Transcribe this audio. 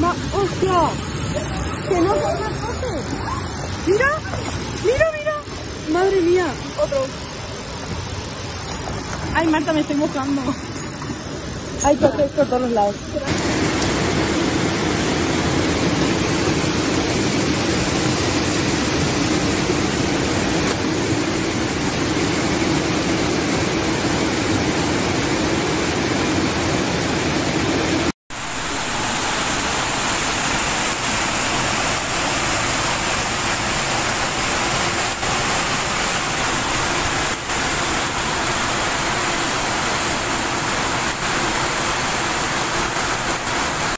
Ma ¡Hostia! ¡Que no son las cosas! ¡Mira! ¡Mira, mira! ¡Madre mía! Otro. Ay, Marta, me estoy mojando. Hay cosas por todos lados.